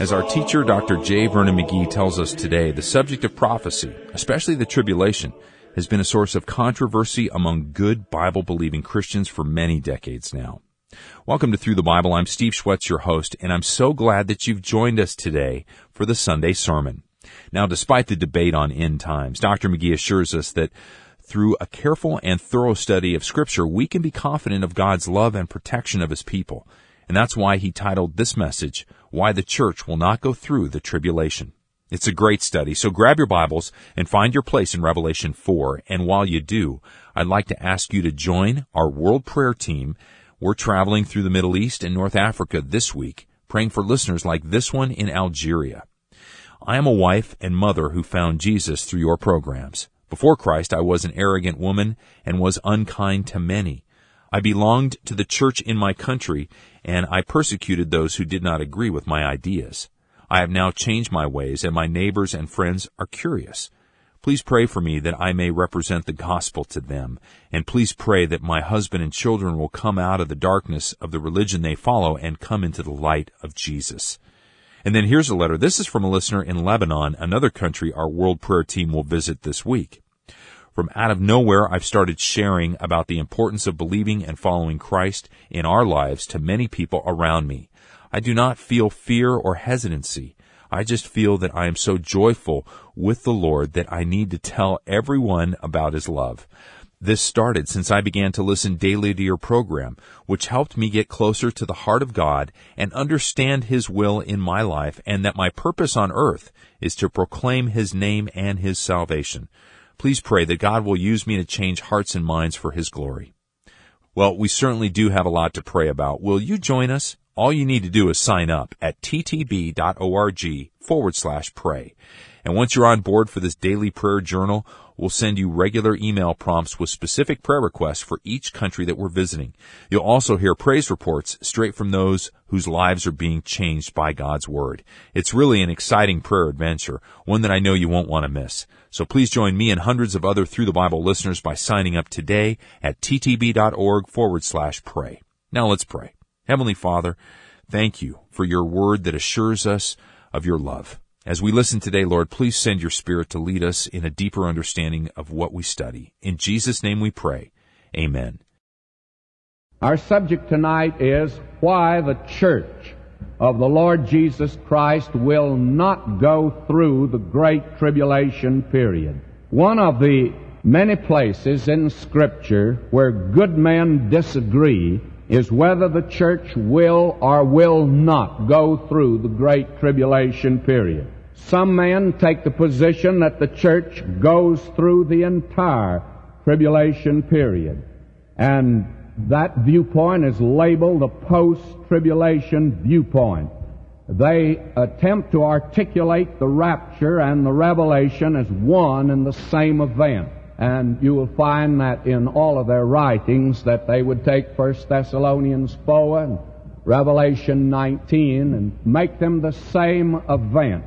As our teacher, Dr. J. Vernon McGee, tells us today, the subject of prophecy, especially the tribulation, has been a source of controversy among good Bible believing Christians for many decades now. Welcome to Through the Bible. I'm Steve Schwetz, your host, and I'm so glad that you've joined us today for the Sunday sermon. Now, despite the debate on end times, Dr. McGee assures us that through a careful and thorough study of Scripture, we can be confident of God's love and protection of His people. And that's why he titled this message, Why the Church Will Not Go Through the Tribulation. It's a great study, so grab your Bibles and find your place in Revelation 4. And while you do, I'd like to ask you to join our World Prayer Team. We're traveling through the Middle East and North Africa this week, praying for listeners like this one in Algeria. I am a wife and mother who found Jesus through your programs. Before Christ, I was an arrogant woman and was unkind to many. I belonged to the church in my country, and I persecuted those who did not agree with my ideas. I have now changed my ways, and my neighbors and friends are curious. Please pray for me that I may represent the gospel to them, and please pray that my husband and children will come out of the darkness of the religion they follow and come into the light of Jesus. And then here's a letter. This is from a listener in Lebanon, another country our World Prayer Team will visit this week. From out of nowhere, I've started sharing about the importance of believing and following Christ in our lives to many people around me. I do not feel fear or hesitancy. I just feel that I am so joyful with the Lord that I need to tell everyone about His love. This started since I began to listen daily to your program, which helped me get closer to the heart of God and understand His will in my life and that my purpose on earth is to proclaim His name and His salvation. Please pray that God will use me to change hearts and minds for His glory. Well, we certainly do have a lot to pray about. Will you join us? All you need to do is sign up at ttb.org forward slash pray. And once you're on board for this daily prayer journal, We'll send you regular email prompts with specific prayer requests for each country that we're visiting. You'll also hear praise reports straight from those whose lives are being changed by God's Word. It's really an exciting prayer adventure, one that I know you won't want to miss. So please join me and hundreds of other Through the Bible listeners by signing up today at ttb.org forward slash pray. Now let's pray. Heavenly Father, thank you for your word that assures us of your love. As we listen today, Lord, please send your Spirit to lead us in a deeper understanding of what we study. In Jesus' name we pray. Amen. Our subject tonight is why the church of the Lord Jesus Christ will not go through the great tribulation period. One of the many places in Scripture where good men disagree is whether the church will or will not go through the great tribulation period. Some men take the position that the church goes through the entire tribulation period. And that viewpoint is labeled the post-tribulation viewpoint. They attempt to articulate the rapture and the revelation as one and the same event. And you will find that in all of their writings that they would take 1 Thessalonians 4 and Revelation 19 and make them the same event.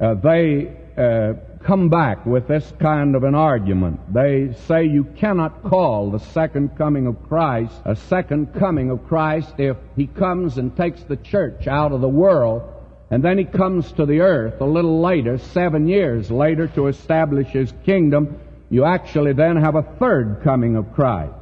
Uh, they uh, come back with this kind of an argument. They say you cannot call the second coming of Christ a second coming of Christ if he comes and takes the church out of the world and then he comes to the earth a little later, seven years later, to establish his kingdom you actually then have a third coming of Christ.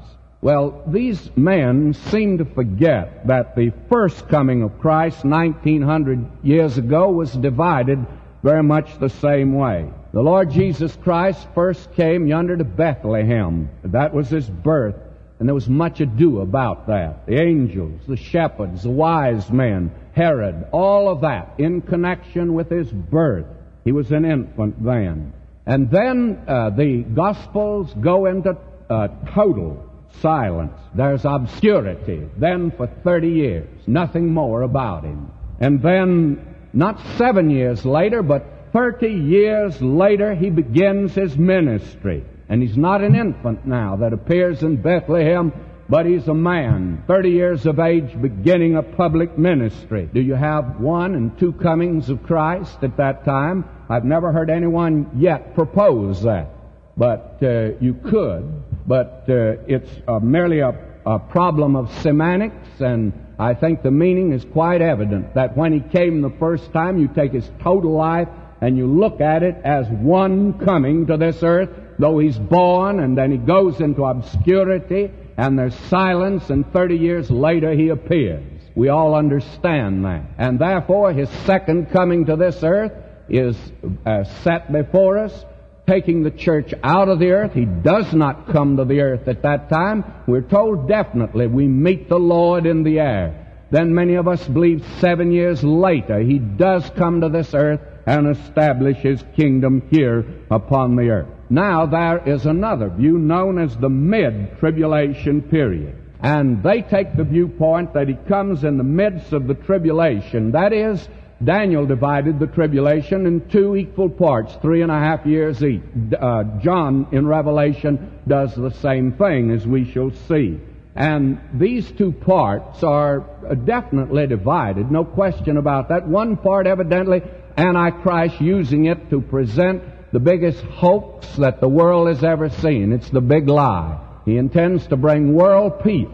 Well, these men seem to forget that the first coming of Christ 1900 years ago was divided very much the same way. The Lord Jesus Christ first came yonder to Bethlehem. That was his birth. And there was much ado about that. The angels, the shepherds, the wise men, Herod, all of that in connection with his birth. He was an infant then. And then uh, the Gospels go into uh, total silence. There's obscurity. Then for 30 years, nothing more about him. And then, not seven years later, but 30 years later, he begins his ministry. And he's not an infant now that appears in Bethlehem, but he's a man, 30 years of age, beginning a public ministry. Do you have one and two comings of Christ at that time? I've never heard anyone yet propose that, but uh, you could. But uh, it's uh, merely a a problem of semantics, and I think the meaning is quite evident that when he came the first time, you take his total life and you look at it as one coming to this earth, though he's born and then he goes into obscurity and there's silence and 30 years later he appears. We all understand that. And therefore his second coming to this earth is uh, set before us, taking the church out of the earth. He does not come to the earth at that time. We're told definitely we meet the Lord in the air. Then many of us believe seven years later he does come to this earth and establish his kingdom here upon the earth. Now there is another view known as the mid-tribulation period. And they take the viewpoint that he comes in the midst of the tribulation. That is, Daniel divided the tribulation in two equal parts, three and a half years each. Uh, John in Revelation does the same thing, as we shall see. And these two parts are definitely divided, no question about that. One part evidently Antichrist using it to present the biggest hoax that the world has ever seen. It's the big lie. He intends to bring world peace.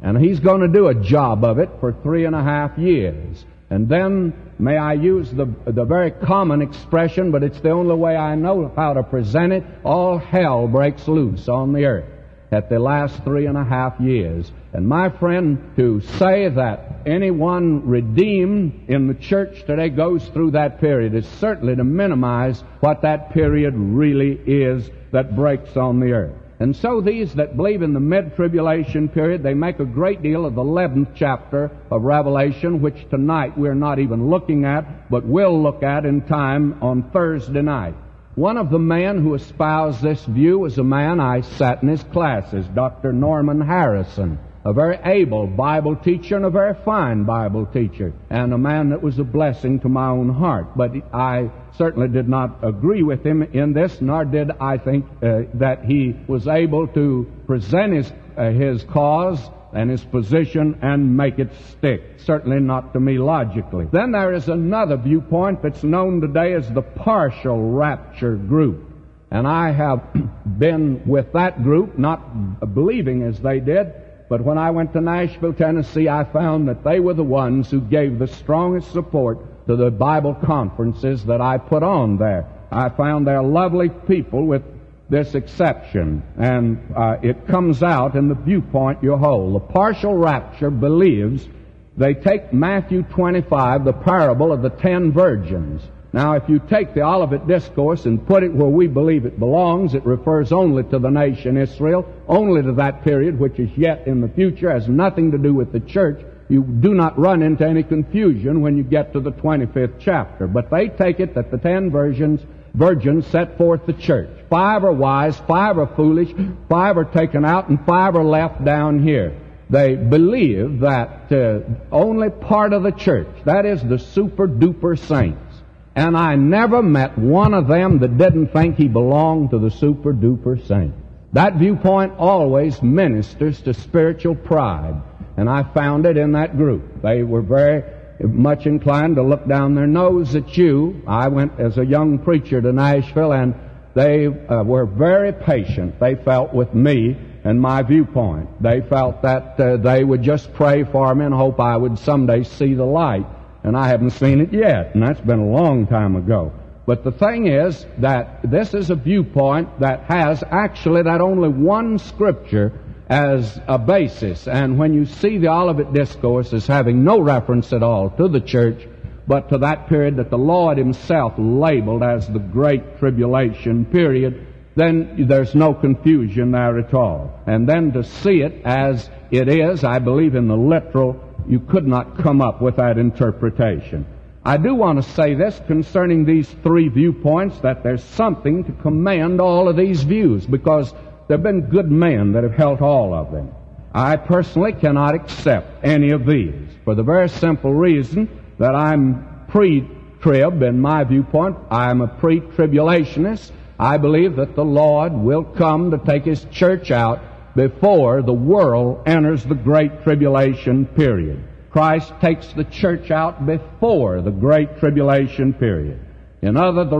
And he's going to do a job of it for three and a half years. And then, may I use the, the very common expression, but it's the only way I know how to present it, all hell breaks loose on the earth at the last three and a half years. And my friend, to say that anyone redeemed in the church today goes through that period is certainly to minimize what that period really is that breaks on the earth. And so these that believe in the mid-tribulation period, they make a great deal of the 11th chapter of Revelation, which tonight we're not even looking at, but will look at in time on Thursday night. One of the men who espoused this view was a man I sat in his classes, Dr. Norman Harrison a very able Bible teacher and a very fine Bible teacher, and a man that was a blessing to my own heart. But I certainly did not agree with him in this, nor did I think uh, that he was able to present his, uh, his cause and his position and make it stick. Certainly not to me logically. Then there is another viewpoint that's known today as the partial rapture group. And I have been with that group, not believing as they did, but when I went to Nashville, Tennessee, I found that they were the ones who gave the strongest support to the Bible conferences that I put on there. I found they're lovely people with this exception, and uh, it comes out in the viewpoint you hold. The partial rapture believes they take Matthew 25, the parable of the ten virgins, now, if you take the Olivet Discourse and put it where we believe it belongs, it refers only to the nation Israel, only to that period which is yet in the future, has nothing to do with the church. You do not run into any confusion when you get to the 25th chapter. But they take it that the ten virgins, virgins set forth the church. Five are wise, five are foolish, five are taken out, and five are left down here. They believe that uh, only part of the church, that is the super duper saints, and I never met one of them that didn't think he belonged to the super duper saints. That viewpoint always ministers to spiritual pride. And I found it in that group. They were very much inclined to look down their nose at you. I went as a young preacher to Nashville and they uh, were very patient, they felt, with me and my viewpoint. They felt that uh, they would just pray for me and hope I would someday see the light and I haven't seen it yet, and that's been a long time ago. But the thing is that this is a viewpoint that has actually that only one scripture as a basis. And when you see the Olivet Discourse as having no reference at all to the church, but to that period that the Lord Himself labeled as the Great Tribulation period, then there's no confusion there at all. And then to see it as it is, I believe in the literal you could not come up with that interpretation. I do want to say this concerning these three viewpoints that there's something to commend all of these views because there have been good men that have held all of them. I personally cannot accept any of these for the very simple reason that I'm pre-trib in my viewpoint. I'm a pre-tribulationist. I believe that the Lord will come to take His church out before the world enters the great tribulation period. Christ takes the church out before the great tribulation period. In other, the,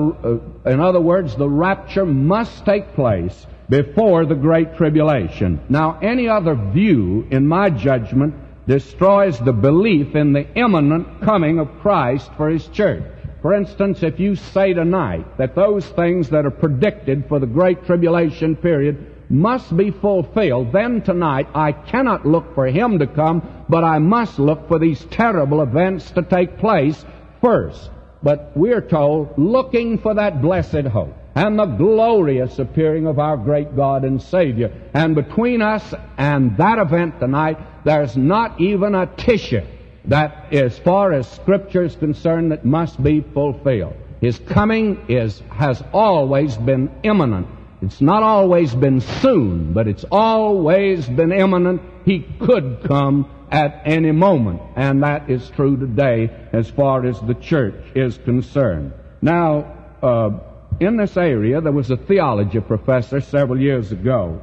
uh, in other words, the rapture must take place before the Great Tribulation. Now, any other view, in my judgment, destroys the belief in the imminent coming of Christ for His church. For instance, if you say tonight that those things that are predicted for the Great Tribulation period must be fulfilled, then tonight I cannot look for Him to come, but I must look for these terrible events to take place first. But we're told, looking for that blessed hope and the glorious appearing of our great God and Savior. And between us and that event tonight, there's not even a tissue that, as far as Scripture is concerned, that must be fulfilled. His coming is, has always been imminent. It's not always been soon, but it's always been imminent. He could come at any moment. And that is true today as far as the church is concerned. Now, uh, in this area, there was a theology professor several years ago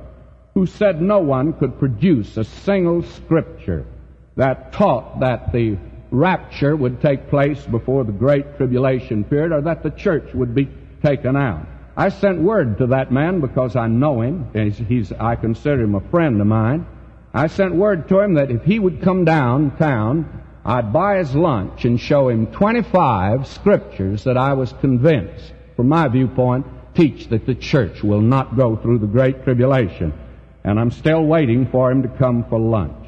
who said no one could produce a single scripture that taught that the rapture would take place before the Great Tribulation period or that the church would be taken out. I sent word to that man because I know him. He's, he's, I consider him a friend of mine. I sent word to him that if he would come downtown, I'd buy his lunch and show him 25 scriptures that I was convinced, from my viewpoint, teach that the church will not go through the Great Tribulation. And I'm still waiting for him to come for lunch.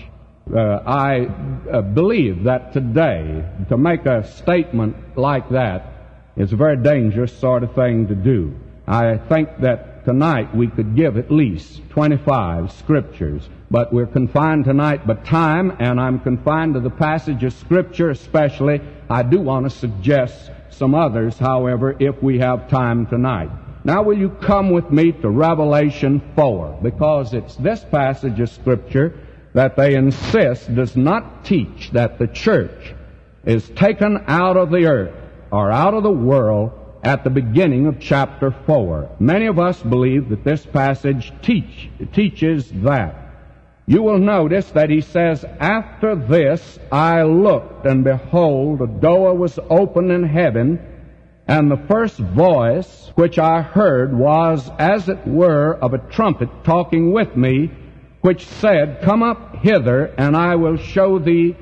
Uh, I uh, believe that today, to make a statement like that, is a very dangerous sort of thing to do. I think that tonight we could give at least 25 scriptures, but we're confined tonight by time, and I'm confined to the passage of scripture especially. I do want to suggest some others, however, if we have time tonight. Now will you come with me to Revelation 4, because it's this passage of scripture that they insist does not teach that the church is taken out of the earth or out of the world at the beginning of chapter 4. Many of us believe that this passage teach, teaches that. You will notice that he says, After this I looked, and behold, a door was open in heaven, and the first voice which I heard was as it were of a trumpet talking with me, which said, Come up hither, and I will show thee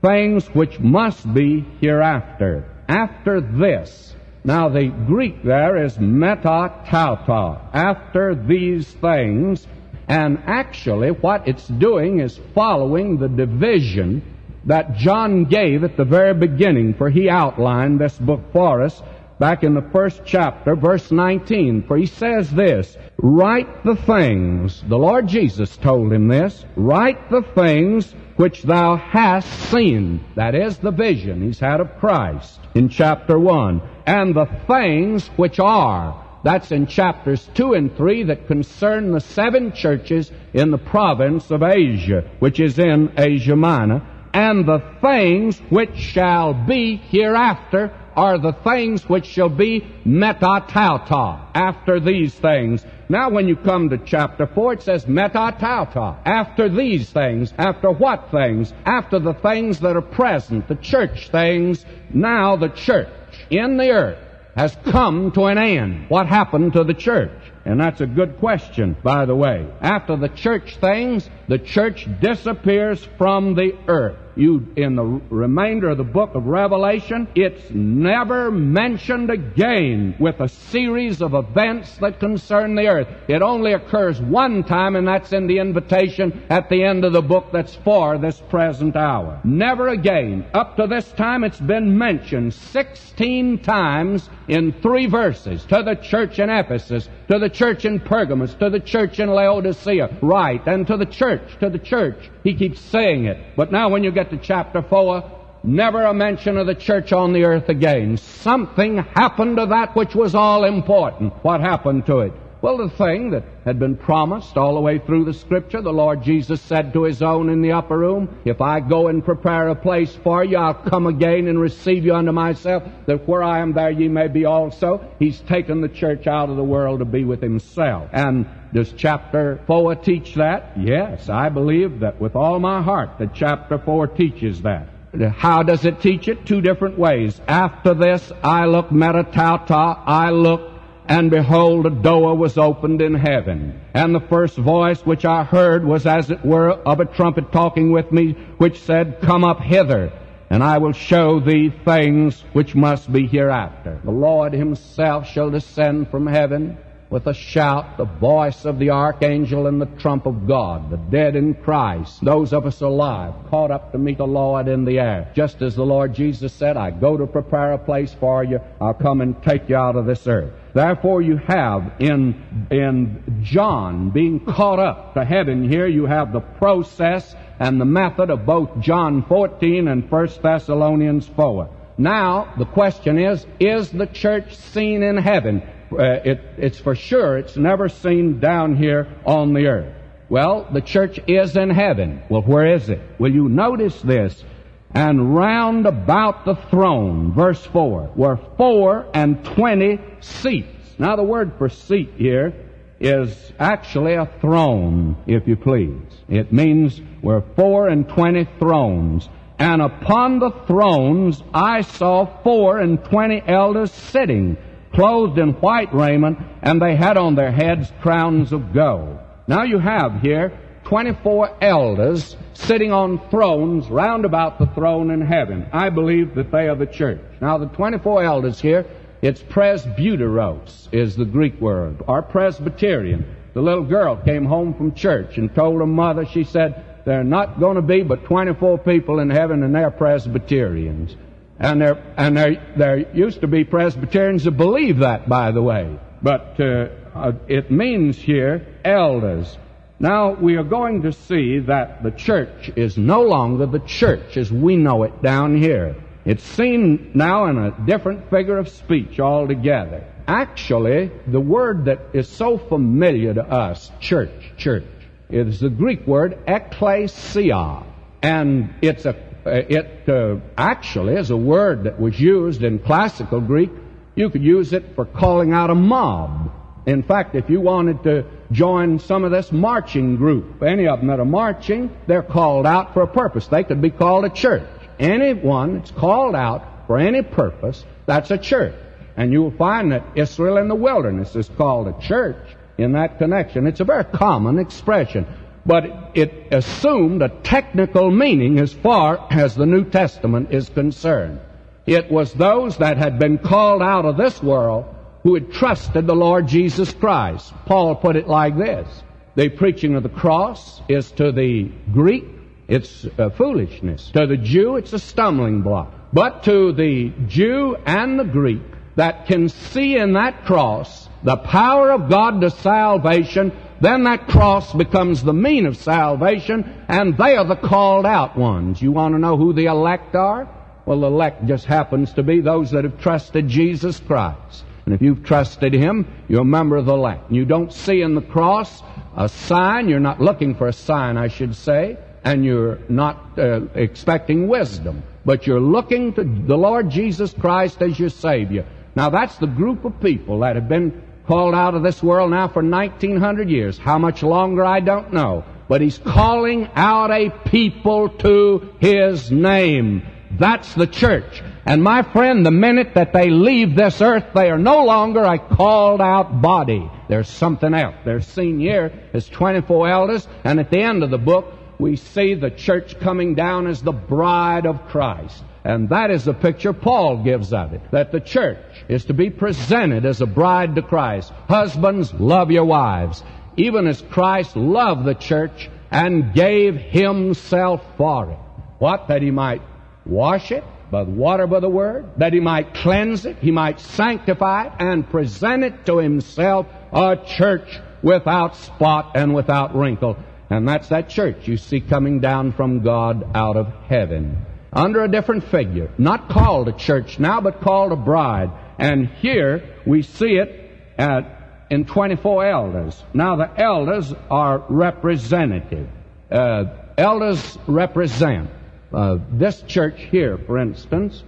things which must be hereafter. After this, now the Greek there is meta tauta, after these things, and actually what it's doing is following the division that John gave at the very beginning, for he outlined this book for us back in the first chapter, verse 19, for he says this, Write the things, the Lord Jesus told him this, write the things which thou hast seen. That is the vision he's had of Christ in chapter 1. And the things which are. That's in chapters 2 and 3 that concern the seven churches in the province of Asia, which is in Asia Minor. And the things which shall be hereafter are the things which shall be metatauta, after these things. Now when you come to chapter 4, it says metatauta, after these things. After what things? After the things that are present, the church things. Now the church in the earth has come to an end. What happened to the church? And that's a good question, by the way. After the church things, the church disappears from the earth you in the remainder of the book of Revelation, it's never mentioned again with a series of events that concern the earth. It only occurs one time, and that's in the invitation at the end of the book that's for this present hour. Never again. Up to this time, it's been mentioned 16 times in three verses to the church in Ephesus, to the church in Pergamos, to the church in Laodicea. Right. And to the church, to the church. He keeps saying it. But now when you get to chapter 4, never a mention of the church on the earth again. Something happened to that which was all important. What happened to it? Well, the thing that had been promised all the way through the scripture, the Lord Jesus said to his own in the upper room, If I go and prepare a place for you, I'll come again and receive you unto myself, that where I am there ye may be also. He's taken the church out of the world to be with himself. And does chapter 4 teach that? Yes, I believe that with all my heart that chapter 4 teaches that. How does it teach it? Two different ways. After this, I look metatauta, I look and behold, a door was opened in heaven. And the first voice which I heard was as it were of a trumpet talking with me, which said, Come up hither, and I will show thee things which must be hereafter. The Lord himself shall descend from heaven with a shout, the voice of the archangel and the trump of God, the dead in Christ, those of us alive, caught up to meet the Lord in the air. Just as the Lord Jesus said, I go to prepare a place for you, I'll come and take you out of this earth. Therefore you have in, in John being caught up to heaven here, you have the process and the method of both John 14 and 1 Thessalonians 4. Now, the question is, is the church seen in heaven? Uh, it, it's for sure it's never seen down here on the earth. Well, the church is in heaven. Well, where is it? Will you notice this? And round about the throne, verse 4, were four and twenty seats. Now the word for seat here is actually a throne, if you please. It means were four and twenty thrones. And upon the thrones I saw four and twenty elders sitting clothed in white raiment, and they had on their heads crowns of gold. Now you have here 24 elders sitting on thrones round about the throne in heaven. I believe that they are the church. Now the 24 elders here, it's presbyteros is the Greek word, or Presbyterian. The little girl came home from church and told her mother, she said, there are not going to be but 24 people in heaven and they're Presbyterians. And there, and there, there used to be Presbyterians that believe that, by the way. But uh, uh, it means here elders. Now we are going to see that the church is no longer the church as we know it down here. It's seen now in a different figure of speech altogether. Actually, the word that is so familiar to us, church, church, is the Greek word ekklesia. And it's a it uh, actually is a word that was used in classical Greek. You could use it for calling out a mob. In fact, if you wanted to join some of this marching group, any of them that are marching, they're called out for a purpose. They could be called a church. Anyone that's called out for any purpose, that's a church. And you will find that Israel in the wilderness is called a church in that connection. It's a very common expression but it assumed a technical meaning as far as the New Testament is concerned. It was those that had been called out of this world who had trusted the Lord Jesus Christ. Paul put it like this. The preaching of the cross is to the Greek, it's uh, foolishness. To the Jew, it's a stumbling block. But to the Jew and the Greek that can see in that cross the power of God to salvation then that cross becomes the mean of salvation, and they are the called out ones. You want to know who the elect are? Well, the elect just happens to be those that have trusted Jesus Christ. And if you've trusted Him, you're a member of the elect. You don't see in the cross a sign, you're not looking for a sign, I should say, and you're not uh, expecting wisdom, but you're looking to the Lord Jesus Christ as your Savior. Now that's the group of people that have been called out of this world now for 1900 years. How much longer, I don't know. But He's calling out a people to His name. That's the church. And my friend, the minute that they leave this earth, they are no longer a called out body. There's something else. They're seen here as 24 elders, and at the end of the book, we see the church coming down as the bride of Christ. And that is the picture Paul gives of it. That the church is to be presented as a bride to Christ. Husbands, love your wives. Even as Christ loved the church and gave himself for it. What? That he might wash it by the water by the word, that he might cleanse it, he might sanctify it, and present it to himself a church without spot and without wrinkle. And that's that church you see coming down from God out of heaven under a different figure, not called a church now, but called a bride. And here we see it at, in 24 elders. Now the elders are representative. Uh, elders represent. Uh, this church here, for instance,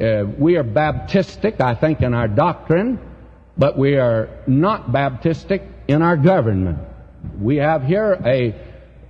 uh, we are Baptistic, I think, in our doctrine, but we are not Baptistic in our government. We have here a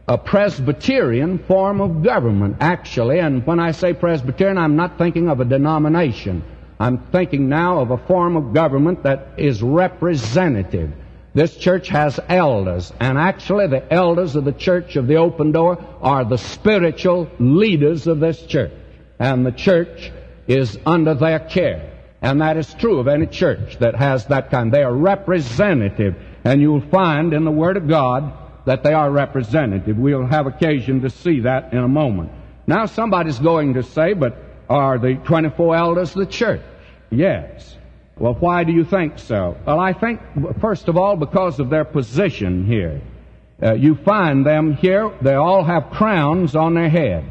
a Presbyterian form of government, actually. And when I say Presbyterian, I'm not thinking of a denomination. I'm thinking now of a form of government that is representative. This church has elders, and actually the elders of the church of the open door are the spiritual leaders of this church. And the church is under their care. And that is true of any church that has that kind. They are representative. And you'll find in the Word of God that they are representative. We'll have occasion to see that in a moment. Now somebody's going to say, but are the 24 elders the church? Yes. Well, why do you think so? Well, I think, first of all, because of their position here. Uh, you find them here, they all have crowns on their heads,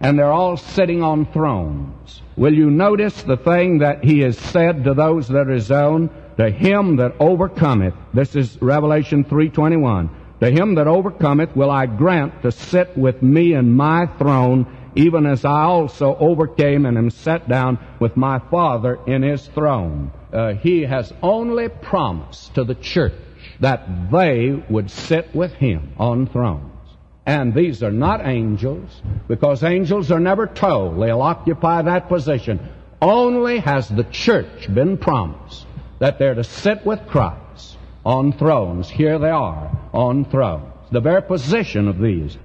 and they're all sitting on thrones. Will you notice the thing that he has said to those that are his own? To him that overcometh, this is Revelation 3.21, to him that overcometh will I grant to sit with me in my throne, even as I also overcame and am set down with my Father in his throne. Uh, he has only promised to the church that they would sit with him on thrones. And these are not angels, because angels are never told they'll occupy that position. Only has the church been promised that they're to sit with Christ on thrones. Here they are on thrones. The very position of these.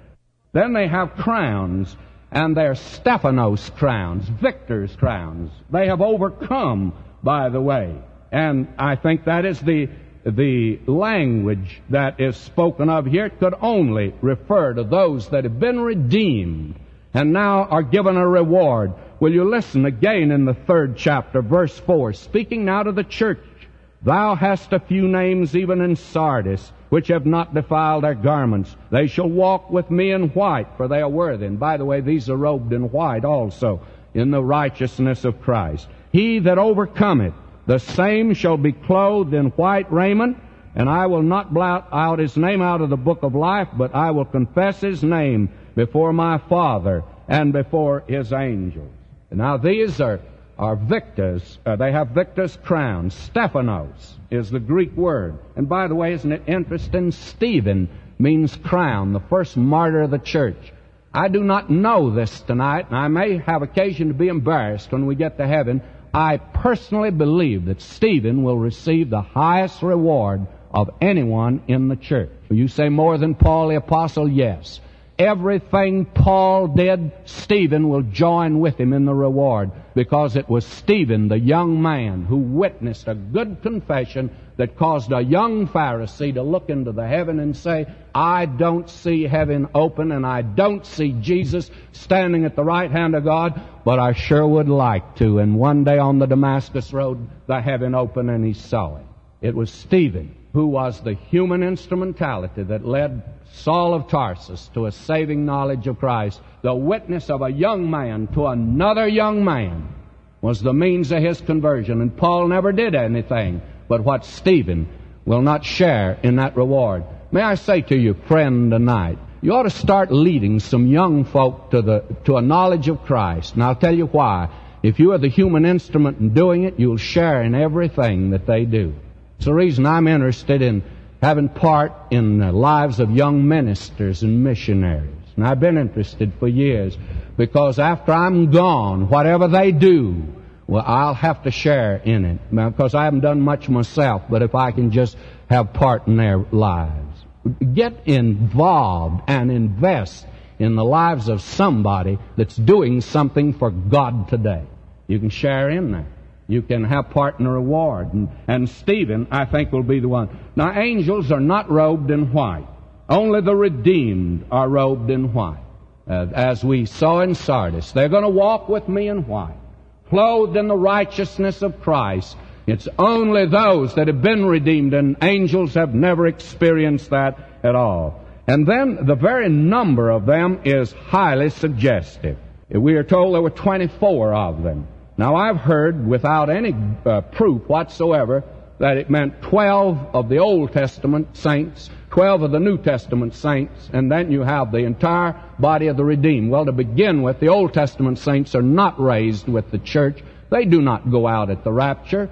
Then they have crowns and they're Stephanos crowns, victor's crowns. They have overcome, by the way. And I think that is the, the language that is spoken of here. It could only refer to those that have been redeemed and now are given a reward. Will you listen again in the third chapter, verse 4, speaking now to the church. Thou hast a few names even in Sardis, which have not defiled their garments. They shall walk with me in white, for they are worthy. And by the way, these are robed in white also, in the righteousness of Christ. He that overcometh, the same shall be clothed in white raiment, and I will not blot out his name out of the book of life, but I will confess his name before my Father and before his angels. Now these are are victors. Uh, they have victors' crowns. Stephanos is the Greek word. And by the way, isn't it interesting? Stephen means crown, the first martyr of the church. I do not know this tonight, and I may have occasion to be embarrassed when we get to heaven. I personally believe that Stephen will receive the highest reward of anyone in the church. You say more than Paul the Apostle? Yes. Everything Paul did, Stephen will join with him in the reward because it was Stephen, the young man, who witnessed a good confession that caused a young Pharisee to look into the heaven and say, I don't see heaven open and I don't see Jesus standing at the right hand of God, but I sure would like to. And one day on the Damascus Road, the heaven opened and he saw it. It was Stephen who was the human instrumentality that led Saul of Tarsus to a saving knowledge of Christ. The witness of a young man to another young man was the means of his conversion. And Paul never did anything but what Stephen will not share in that reward. May I say to you, friend, tonight, you ought to start leading some young folk to the, to a knowledge of Christ. And I'll tell you why. If you are the human instrument in doing it, you'll share in everything that they do. It's the reason I'm interested in having part in the lives of young ministers and missionaries. And I've been interested for years because after I'm gone, whatever they do, well, I'll have to share in it because I haven't done much myself, but if I can just have part in their lives. Get involved and invest in the lives of somebody that's doing something for God today. You can share in that. You can have part in the reward. And, and Stephen, I think, will be the one. Now, angels are not robed in white. Only the redeemed are robed in white. Uh, as we saw in Sardis, they're going to walk with me in white, clothed in the righteousness of Christ. It's only those that have been redeemed, and angels have never experienced that at all. And then the very number of them is highly suggestive. We are told there were 24 of them. Now, I've heard without any uh, proof whatsoever that it meant 12 of the Old Testament saints, 12 of the New Testament saints, and then you have the entire body of the redeemed. Well, to begin with, the Old Testament saints are not raised with the church. They do not go out at the rapture.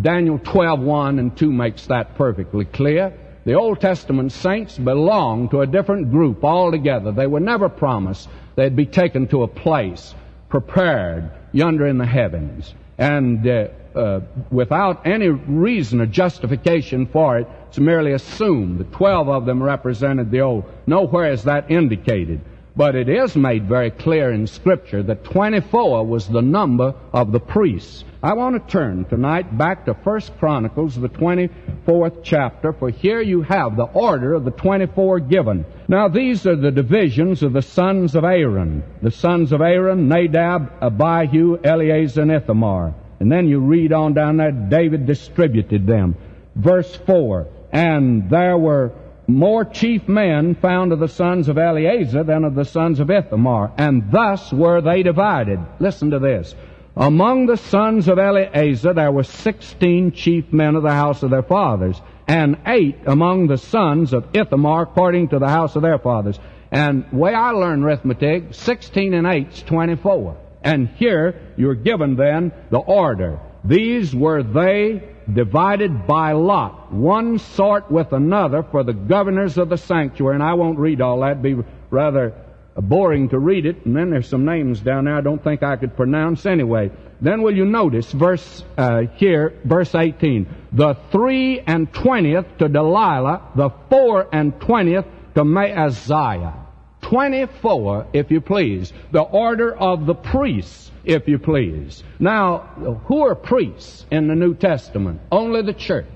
Daniel 12, 1 and 2 makes that perfectly clear. The Old Testament saints belong to a different group altogether. They were never promised they'd be taken to a place prepared yonder in the heavens. And uh, uh, without any reason or justification for it, it's merely assumed. The twelve of them represented the old. Nowhere is that indicated. But it is made very clear in Scripture that 24 was the number of the priests. I want to turn tonight back to First Chronicles, the 24th chapter, for here you have the order of the 24 given. Now these are the divisions of the sons of Aaron. The sons of Aaron, Nadab, Abihu, Eleazar, and Ithamar. And then you read on down there, David distributed them. Verse 4, And there were more chief men found of the sons of Eleazar than of the sons of Ithamar, and thus were they divided. Listen to this. Among the sons of Eleazar there were sixteen chief men of the house of their fathers, and eight among the sons of Ithamar according to the house of their fathers. And way I learn arithmetic, 16 and 8 is 24. And here you're given then the order. These were they divided by lot, one sort with another for the governors of the sanctuary. And I won't read all that, be rather boring to read it. And then there's some names down there I don't think I could pronounce anyway. Then will you notice verse uh, here, verse 18, the three and twentieth to Delilah, the four and twentieth to Maaziah. 24, if you please. The order of the priests, if you please. Now, who are priests in the New Testament? Only the church.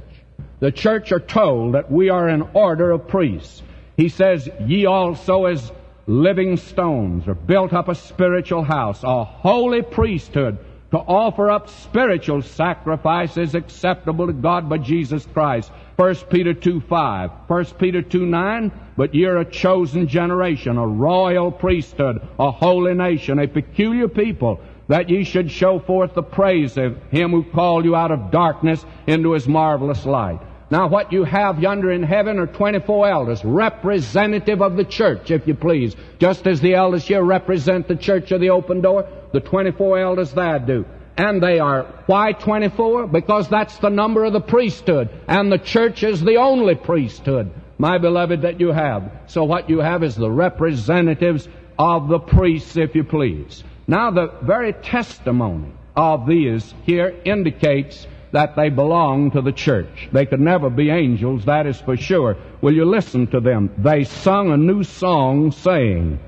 The church are told that we are an order of priests. He says, ye also as living stones are built up a spiritual house, a holy priesthood, to offer up spiritual sacrifices acceptable to God by Jesus Christ. 1 Peter 2 5. 1 Peter 2 9. But you're a chosen generation, a royal priesthood, a holy nation, a peculiar people, that ye should show forth the praise of him who called you out of darkness into his marvelous light. Now, what you have yonder in heaven are 24 elders, representative of the church, if you please. Just as the elders here represent the church of the open door, the 24 elders there do. And they are, why 24? Because that's the number of the priesthood. And the church is the only priesthood, my beloved, that you have. So what you have is the representatives of the priests, if you please. Now, the very testimony of these here indicates that they belong to the church. They could never be angels, that is for sure. Will you listen to them? They sung a new song saying,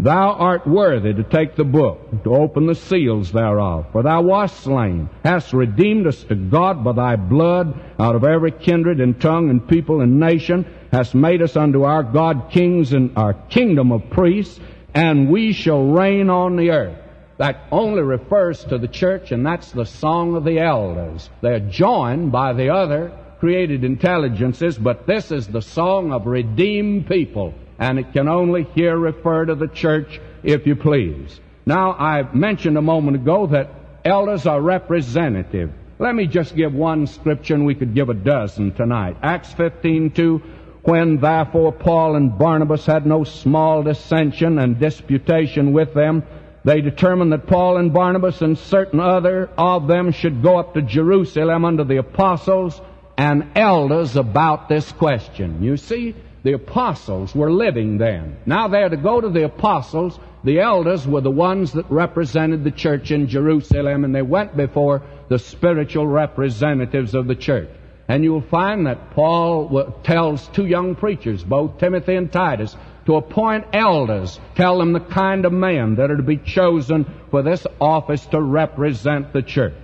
Thou art worthy to take the book, to open the seals thereof. For thou wast slain, hast redeemed us to God by thy blood out of every kindred and tongue and people and nation, hast made us unto our God kings and our kingdom of priests, and we shall reign on the earth. That only refers to the church, and that's the song of the elders. They're joined by the other created intelligences, but this is the song of redeemed people, and it can only here refer to the church, if you please. Now, I mentioned a moment ago that elders are representative. Let me just give one scripture, and we could give a dozen tonight. Acts 15, 2. When therefore Paul and Barnabas had no small dissension and disputation with them, they determined that Paul and Barnabas and certain other of them should go up to Jerusalem under the apostles and elders about this question. You see, the apostles were living then. Now they're to go to the apostles. The elders were the ones that represented the church in Jerusalem, and they went before the spiritual representatives of the church. And you'll find that Paul tells two young preachers, both Timothy and Titus, to appoint elders, tell them the kind of men that are to be chosen for this office to represent the church.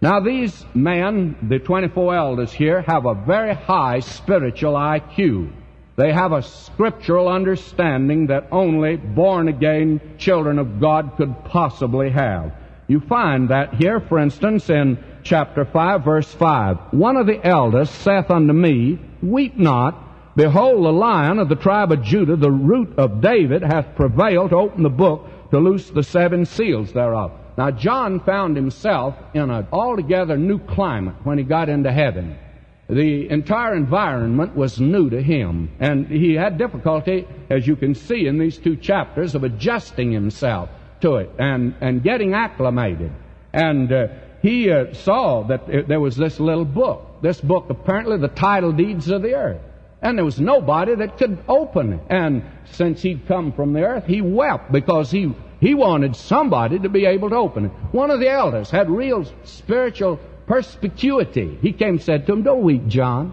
Now these men, the 24 elders here, have a very high spiritual IQ. They have a scriptural understanding that only born again children of God could possibly have. You find that here, for instance, in chapter 5, verse 5. One of the elders saith unto me, Weep not, Behold, the lion of the tribe of Judah, the root of David, hath prevailed to open the book to loose the seven seals thereof. Now, John found himself in an altogether new climate when he got into heaven. The entire environment was new to him, and he had difficulty, as you can see in these two chapters, of adjusting himself to it and, and getting acclimated. And uh, he uh, saw that there was this little book. This book, apparently, the title deeds of the earth. And there was nobody that could open it. And since he'd come from the earth, he wept because he, He wanted somebody to be able to open it. One of the elders had real spiritual perspicuity. He came and said to him, Don't weep, John.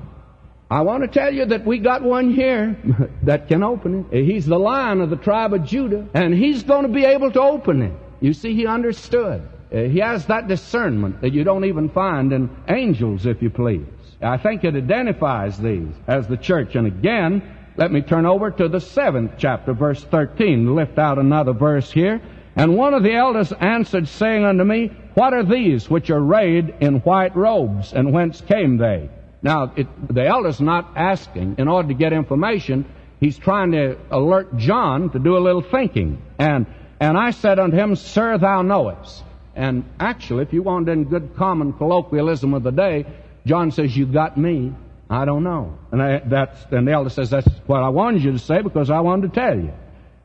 I want to tell you that we got one here that can open it. He's the lion of the tribe of Judah, and he's going to be able to open it. You see, he understood. Uh, he has that discernment that you don't even find in angels, if you please. I think it identifies these as the church. And again, let me turn over to the seventh chapter, verse 13. Lift out another verse here. And one of the elders answered, saying unto me, What are these which are arrayed in white robes, and whence came they? Now, it, the elder's not asking in order to get information. He's trying to alert John to do a little thinking. And, and I said unto him, Sir, thou knowest. And actually, if you want in good common colloquialism of the day, John says, You got me. I don't know. And I, that's, and the elder says, That's what I wanted you to say because I wanted to tell you.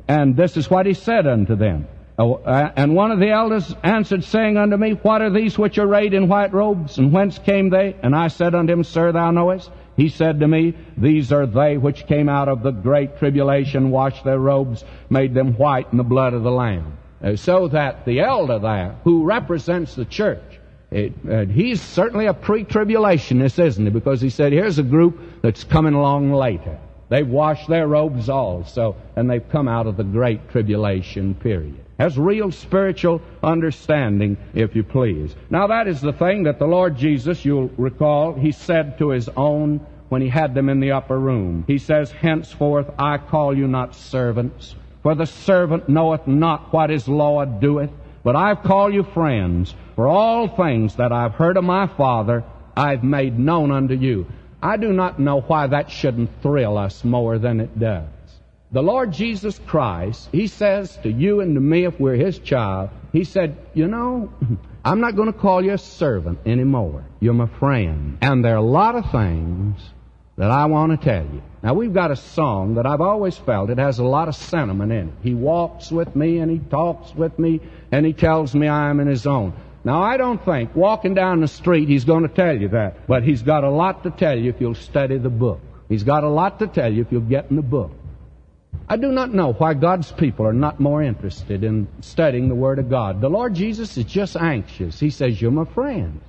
And this is what he said unto them. Oh, uh, and one of the elders answered, saying unto me, What are these which are arrayed in white robes, and whence came they? And I said unto him, Sir, thou knowest. He said to me, These are they which came out of the great tribulation, washed their robes, made them white in the blood of the Lamb. Uh, so that the elder there, who represents the church, it, he's certainly a pre-tribulationist, isn't he? Because he said, here's a group that's coming along later. They've washed their robes also, and they've come out of the great tribulation period. Has real spiritual understanding, if you please. Now that is the thing that the Lord Jesus, you'll recall, he said to his own when he had them in the upper room. He says, Henceforth I call you not servants, for the servant knoweth not what his Lord doeth, but I've called you friends, for all things that I've heard of my Father I've made known unto you. I do not know why that shouldn't thrill us more than it does. The Lord Jesus Christ, He says to you and to me, if we're His child, He said, You know, I'm not going to call you a servant anymore. You're my friend. And there are a lot of things that I want to tell you. Now, we've got a song that I've always felt it has a lot of sentiment in it. He walks with me and He talks with me and He tells me I am in His own. Now, I don't think walking down the street He's going to tell you that, but He's got a lot to tell you if you'll study the book. He's got a lot to tell you if you'll get in the book. I do not know why God's people are not more interested in studying the Word of God. The Lord Jesus is just anxious. He says, You're my friends.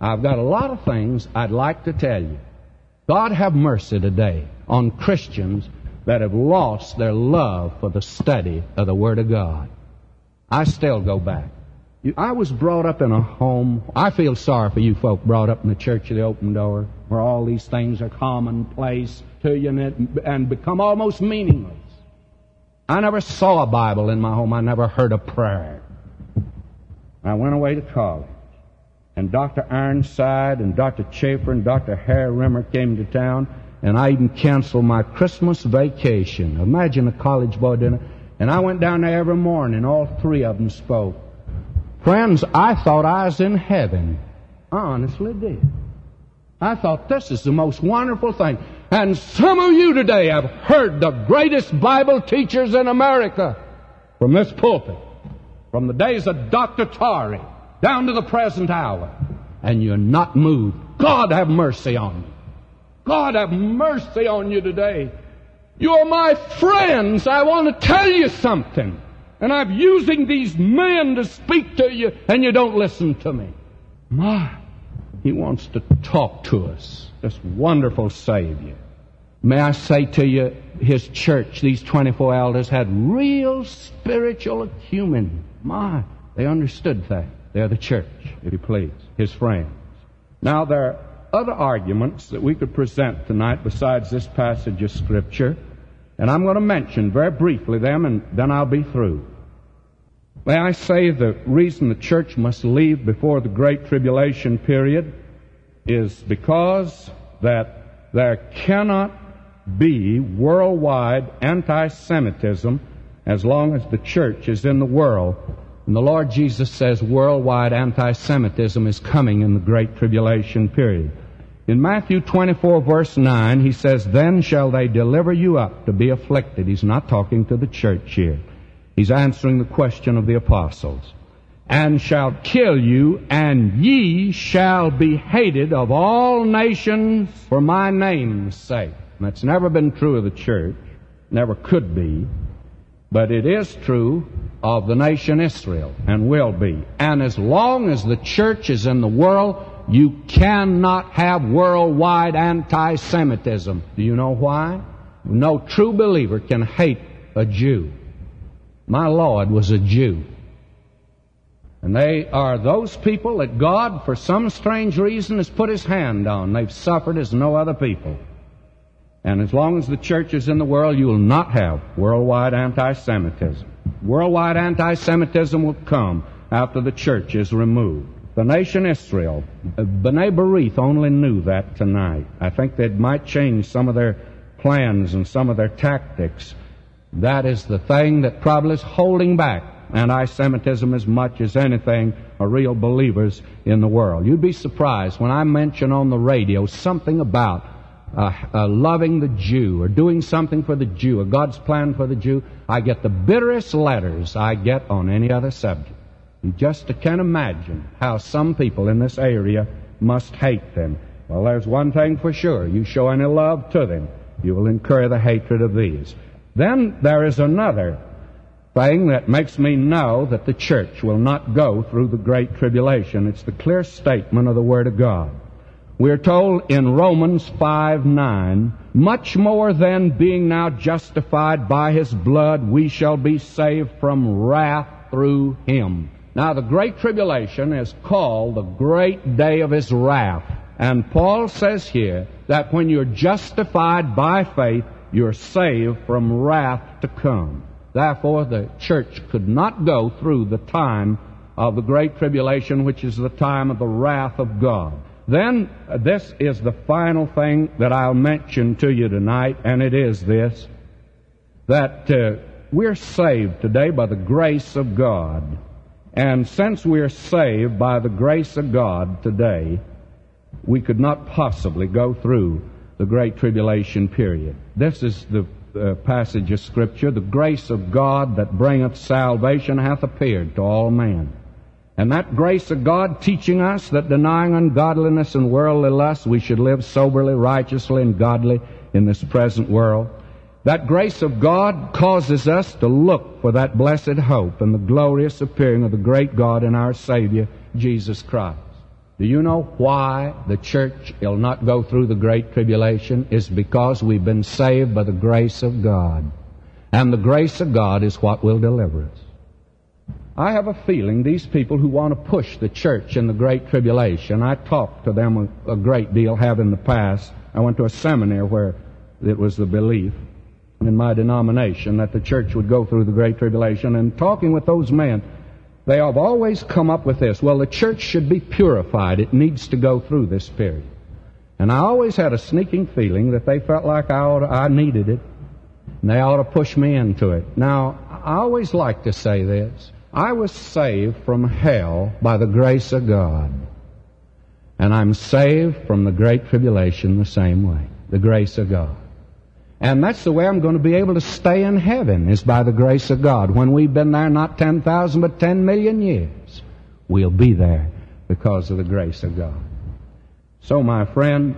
I've got a lot of things I'd like to tell you. God have mercy today on Christians that have lost their love for the study of the Word of God. I still go back. I was brought up in a home. I feel sorry for you folk brought up in the Church of the Open Door, where all these things are commonplace to you and, and become almost meaningless. I never saw a Bible in my home. I never heard a prayer. I went away to college. And Dr. Ironside and Dr. Chafer and Dr. Harry Rimmer came to town, and I even canceled my Christmas vacation. Imagine a college boy it. And I went down there every morning. All three of them spoke. Friends, I thought I was in heaven. I honestly did. I thought this is the most wonderful thing. And some of you today have heard the greatest Bible teachers in America from this pulpit, from the days of Dr. Torrey down to the present hour, and you're not moved. God have mercy on you. God have mercy on you today. You're my friends. I want to tell you something. And I'm using these men to speak to you, and you don't listen to me. My, He wants to talk to us, this wonderful Savior. May I say to you, His church, these 24 elders, had real spiritual acumen. My, they understood that. They're the church, if you please, His friends. Now, there are other arguments that we could present tonight besides this passage of Scripture, and I'm going to mention very briefly them, and then I'll be through. May I say the reason the church must leave before the Great Tribulation period is because that there cannot be worldwide anti-Semitism as long as the church is in the world. And the Lord Jesus says worldwide anti-Semitism is coming in the Great Tribulation period. In Matthew 24 verse 9, he says, Then shall they deliver you up to be afflicted. He's not talking to the church here. He's answering the question of the apostles. And shall kill you, and ye shall be hated of all nations for my name's sake. And that's never been true of the church. Never could be. But it is true of the nation Israel and will be. And as long as the church is in the world, you cannot have worldwide anti-Semitism. Do you know why? No true believer can hate a Jew. My Lord was a Jew. And they are those people that God, for some strange reason, has put His hand on. They've suffered as no other people. And as long as the church is in the world, you will not have worldwide anti-Semitism. Worldwide anti-Semitism will come after the church is removed. The nation Israel, B'nai B'rith only knew that tonight. I think they might change some of their plans and some of their tactics. That is the thing that probably is holding back anti-Semitism as much as anything are real believers in the world. You'd be surprised when I mention on the radio something about uh, uh, loving the Jew or doing something for the Jew or God's plan for the Jew. I get the bitterest letters I get on any other subject. You just can't imagine how some people in this area must hate them. Well, there's one thing for sure. You show any love to them, you will incur the hatred of these. Then there is another thing that makes me know that the church will not go through the Great Tribulation. It's the clear statement of the Word of God. We're told in Romans 5 9, much more than being now justified by His blood, we shall be saved from wrath through Him. Now, the Great Tribulation is called the great day of His wrath. And Paul says here that when you're justified by faith, you're saved from wrath to come. Therefore, the church could not go through the time of the Great Tribulation, which is the time of the wrath of God. Then, this is the final thing that I'll mention to you tonight, and it is this that uh, we're saved today by the grace of God. And since we're saved by the grace of God today, we could not possibly go through the Great Tribulation period. This is the uh, passage of Scripture, the grace of God that bringeth salvation hath appeared to all men. And that grace of God teaching us that denying ungodliness and worldly lust, we should live soberly, righteously, and godly in this present world. That grace of God causes us to look for that blessed hope and the glorious appearing of the great God and our Savior, Jesus Christ. Do you know why the church will not go through the great tribulation? Is because we've been saved by the grace of God. And the grace of God is what will deliver us. I have a feeling these people who want to push the church in the great tribulation, I talked to them a, a great deal, have in the past. I went to a seminary where it was the belief in my denomination that the church would go through the great tribulation. And talking with those men, they have always come up with this. Well, the church should be purified. It needs to go through this period. And I always had a sneaking feeling that they felt like I, ought to, I needed it. And they ought to push me into it. Now, I always like to say this. I was saved from hell by the grace of God. And I'm saved from the great tribulation the same way. The grace of God. And that's the way I'm going to be able to stay in heaven, is by the grace of God. When we've been there not 10,000 but 10 million years, we'll be there because of the grace of God. So, my friend,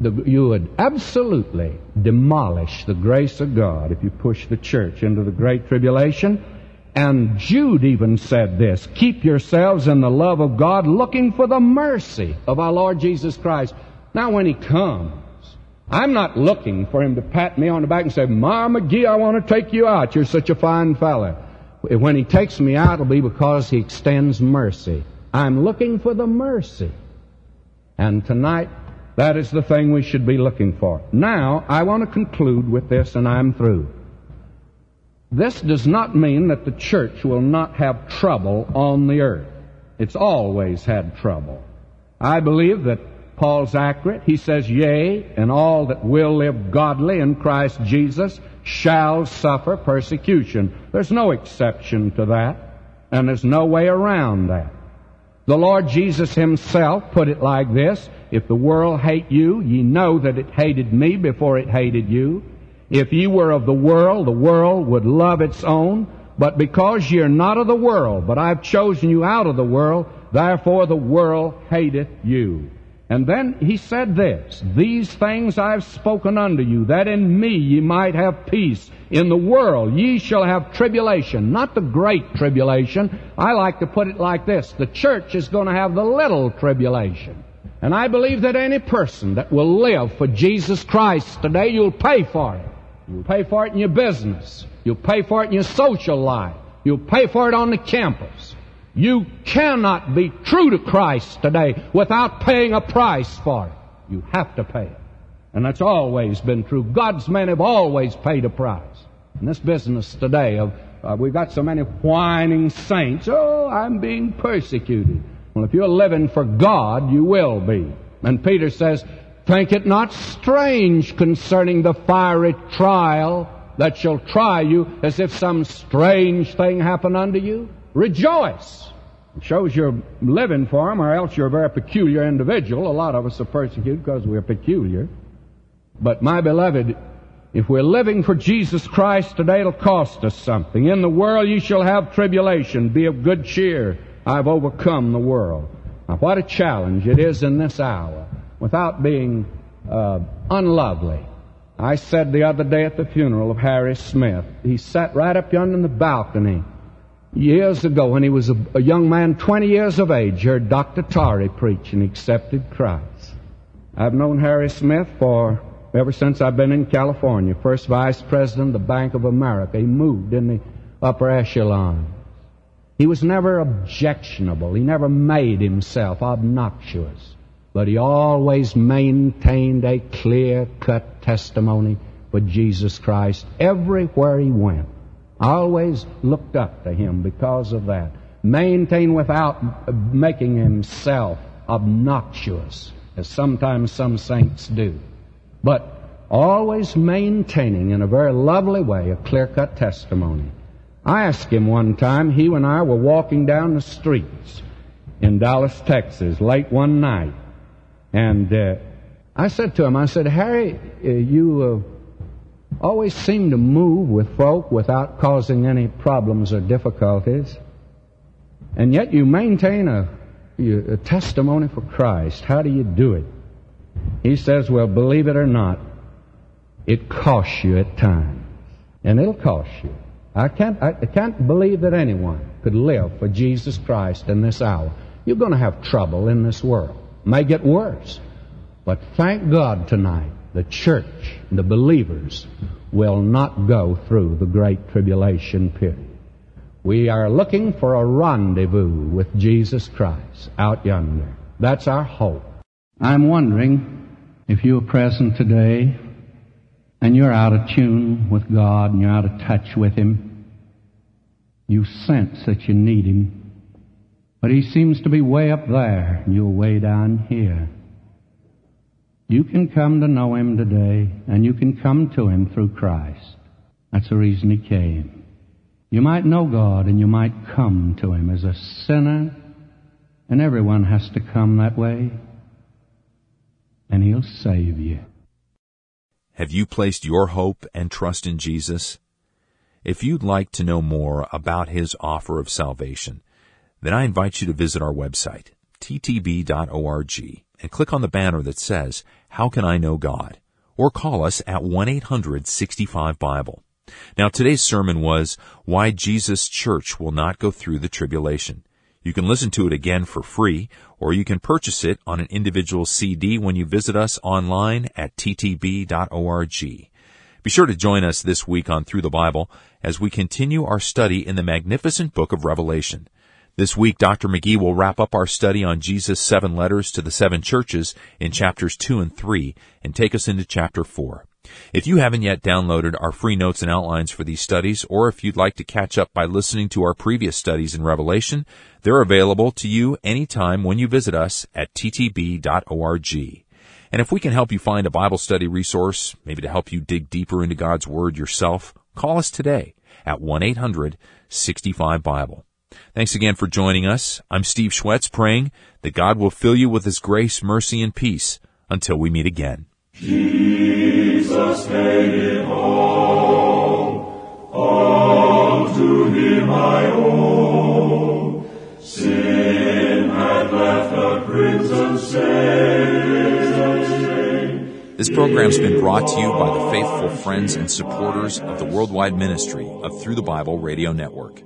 the, you would absolutely demolish the grace of God if you push the church into the great tribulation. And Jude even said this Keep yourselves in the love of God, looking for the mercy of our Lord Jesus Christ. Now, when He comes, I'm not looking for him to pat me on the back and say, Ma McGee, I want to take you out. You're such a fine fellow. When he takes me out, it'll be because he extends mercy. I'm looking for the mercy. And tonight, that is the thing we should be looking for. Now, I want to conclude with this and I'm through. This does not mean that the church will not have trouble on the earth. It's always had trouble. I believe that Paul's accurate. He says, Yea, and all that will live godly in Christ Jesus shall suffer persecution. There's no exception to that, and there's no way around that. The Lord Jesus himself put it like this, If the world hate you, ye know that it hated me before it hated you. If ye were of the world, the world would love its own. But because ye are not of the world, but I've chosen you out of the world, therefore the world hateth you. And then he said this, These things I've spoken unto you, that in me ye might have peace. In the world ye shall have tribulation, not the great tribulation. I like to put it like this, the church is going to have the little tribulation. And I believe that any person that will live for Jesus Christ today, you'll pay for it. You'll pay for it in your business. You'll pay for it in your social life. You'll pay for it on the campus. You cannot be true to Christ today without paying a price for it. You have to pay it. And that's always been true. God's men have always paid a price. In this business today of uh, we've got so many whining saints. Oh, I'm being persecuted. Well, if you're living for God, you will be. And Peter says, Think it not strange concerning the fiery trial that shall try you as if some strange thing happened unto you. Rejoice. It shows you're living for Him, or else you're a very peculiar individual. A lot of us are persecuted because we're peculiar. But my beloved, if we're living for Jesus Christ today, it'll cost us something. In the world you shall have tribulation. Be of good cheer. I've overcome the world. Now, what a challenge it is in this hour without being uh, unlovely. I said the other day at the funeral of Harry Smith, he sat right up yonder in the balcony years ago when he was a, a young man, 20 years of age, heard Dr. Torrey preach and accepted Christ. I've known Harry Smith for ever since I've been in California, first vice president of the Bank of America. He moved in the upper echelon. He was never objectionable. He never made himself obnoxious. But he always maintained a clear cut testimony for Jesus Christ everywhere he went. I always looked up to him because of that. Maintain without making himself obnoxious, as sometimes some saints do. But always maintaining in a very lovely way a clear cut testimony. I asked him one time, he and I were walking down the streets in Dallas, Texas, late one night. And uh, I said to him, I said, Harry, uh, you uh, always seem to move with folk without causing any problems or difficulties. And yet you maintain a, a testimony for Christ. How do you do it? He says, well, believe it or not, it costs you at times. And it'll cost you. I can't, I can't believe that anyone could live for Jesus Christ in this hour. You're going to have trouble in this world. May get worse. But thank God tonight, the church, the believers, will not go through the great tribulation period. We are looking for a rendezvous with Jesus Christ out yonder. That's our hope. I'm wondering if you're present today and you're out of tune with God and you're out of touch with Him. You sense that you need Him. But He seems to be way up there and you're way down here. You can come to know Him today and you can come to Him through Christ. That's the reason He came. You might know God and you might come to Him as a sinner and everyone has to come that way and He'll save you. Have you placed your hope and trust in Jesus? If you'd like to know more about His offer of salvation, then I invite you to visit our website, ttb.org, and click on the banner that says, How Can I Know God? Or call us at 1-800-65-BIBLE. Now today's sermon was, Why Jesus Church Will Not Go Through the Tribulation. You can listen to it again for free, or you can purchase it on an individual CD when you visit us online at ttb.org. Be sure to join us this week on Through the Bible as we continue our study in the magnificent book of Revelation. This week, Dr. McGee will wrap up our study on Jesus' seven letters to the seven churches in chapters 2 and 3 and take us into chapter 4. If you haven't yet downloaded our free notes and outlines for these studies, or if you'd like to catch up by listening to our previous studies in Revelation, they're available to you anytime when you visit us at ttb.org. And if we can help you find a Bible study resource, maybe to help you dig deeper into God's Word yourself, call us today at 1-800-65-BIBLE. Thanks again for joining us. I'm Steve Schwetz praying that God will fill you with His grace, mercy, and peace until we meet again. Jesus made it all, all to Him I owe. Sin had left a crimson stain. This program's been brought to you by the faithful friends and supporters of the worldwide ministry of Through the Bible Radio Network.